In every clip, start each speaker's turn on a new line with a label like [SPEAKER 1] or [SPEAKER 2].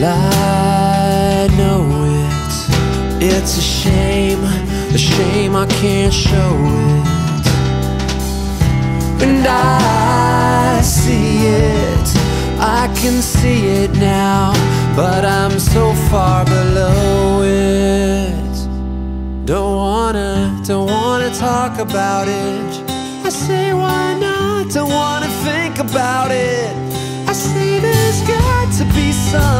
[SPEAKER 1] Well, I know it. It's a shame, a shame I can't show it. And I see it, I can see it now, but I'm so far below it. Don't wanna, don't wanna talk about it. I say, why not? Don't wanna think about it. I say, there's got to be some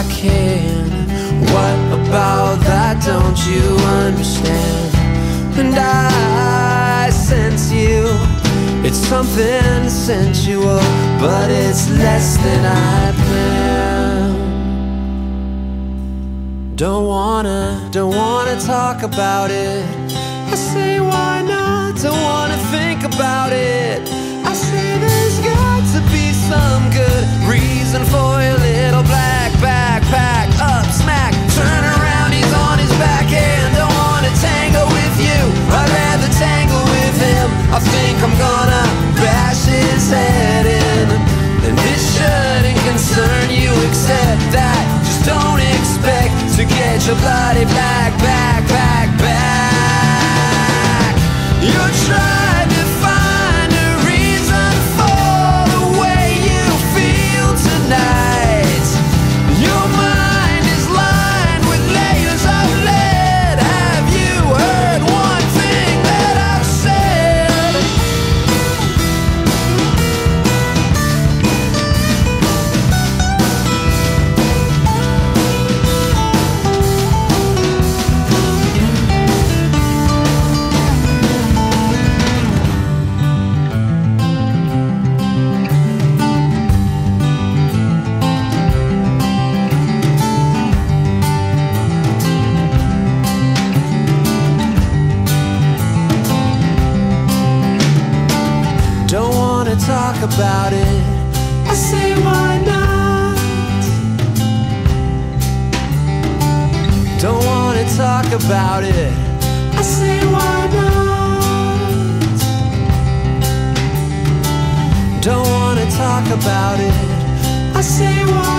[SPEAKER 1] I can. What about that don't you understand? And I sense you, it's something sensual, but it's less than I planned. Don't wanna, don't wanna talk about it. I say why not? Don't wanna think about it. I say there's got to be some good reason for black backpack about it. I say why not? Don't wanna talk about it. I say why not? Don't wanna talk about it. I say why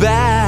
[SPEAKER 1] back.